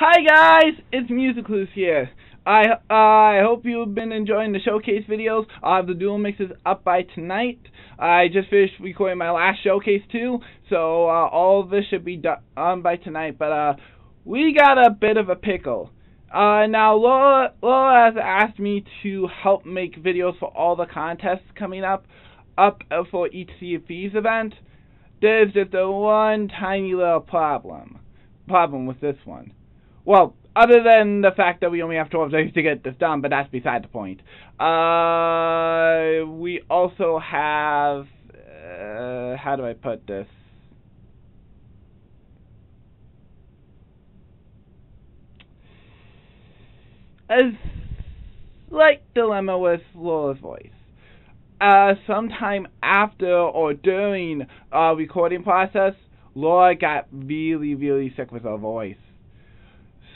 Hi guys, it's MusicClues here. I uh, I hope you've been enjoying the showcase videos. I'll have the dual mixes up by tonight. I just finished recording my last showcase too, so uh, all of this should be done by tonight. But uh, we got a bit of a pickle. Uh, now Lula, Laura has asked me to help make videos for all the contests coming up, up for each Thieves event. There's just a one tiny little problem, problem with this one. Well, other than the fact that we only have 12 days to get this done, but that's beside the point. Uh, we also have, uh, how do I put this? A slight dilemma with Laura's voice. Uh, sometime after or during our recording process, Laura got really, really sick with her voice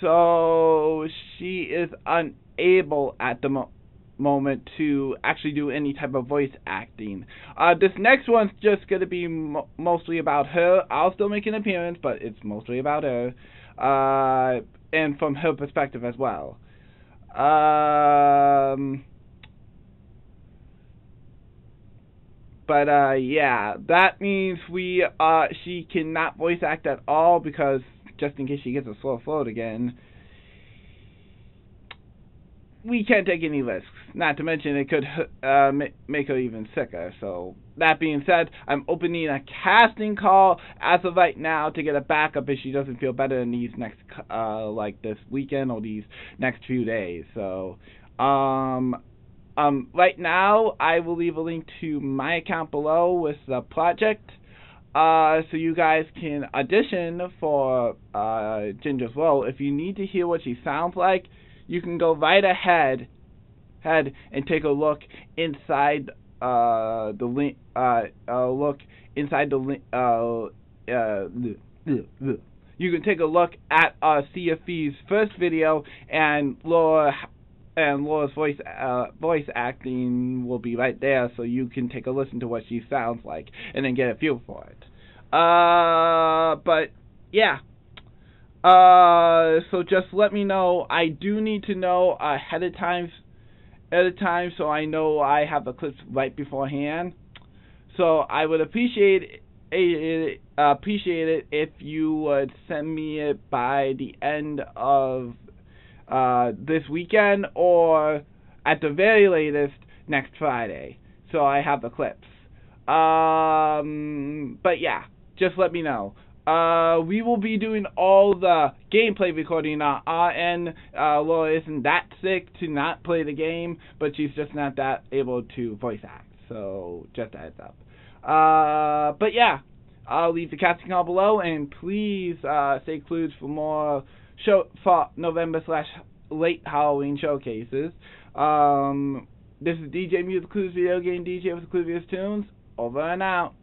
so she is unable at the mo- moment to actually do any type of voice acting. Uh, this next one's just going to be mo- mostly about her. I'll still make an appearance, but it's mostly about her, uh, and from her perspective as well. Um, but uh, yeah, that means we uh, she cannot voice act at all because just in case she gets a slow float again. We can't take any risks. Not to mention it could uh, make her even sicker. So that being said, I'm opening a casting call as of right now to get a backup if she doesn't feel better in these next, uh, like this weekend or these next few days. So, um, um, right now I will leave a link to my account below with the project uh, so you guys can audition for uh, Ginger's role. If you need to hear what she sounds like, you can go right ahead, head and take a look inside uh, the link. Uh, uh, look inside the link. Uh, uh, you can take a look at uh, Thieves' first video, and Laura and Laura's voice uh, voice acting will be right there, so you can take a listen to what she sounds like and then get a feel for it. Uh, but yeah. Uh, so just let me know. I do need to know ahead of time, ahead of time, so I know I have the clips right beforehand. So I would appreciate it, appreciate it if you would send me it by the end of uh, this weekend or at the very latest next Friday. So I have the clips. Um, but yeah, just let me know. Uh, we will be doing all the gameplay recording on our end. Uh, Laura isn't that sick to not play the game, but she's just not that able to voice act. So just a heads up. Uh, but yeah, I'll leave the casting call below, and please uh, stay clued for more show for November slash late Halloween showcases. Um, this is DJ Music Clues Video Game DJ with Cluvius Tunes. Over and out.